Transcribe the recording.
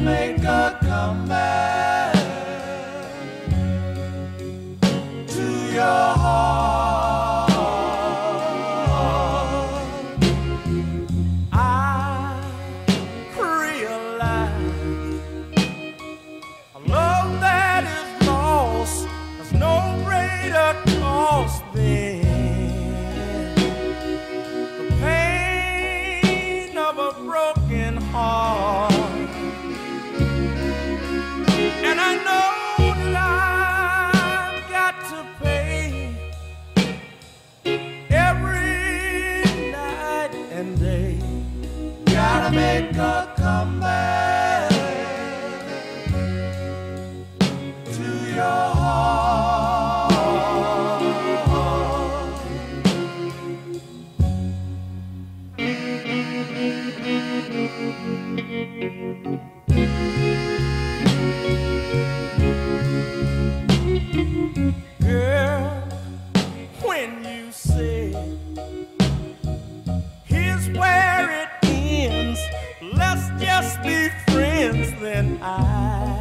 make a comeback to your heart. I realize a love that is lost has no greater cost than. day. Gotta make a comeback to your heart. be friends than I.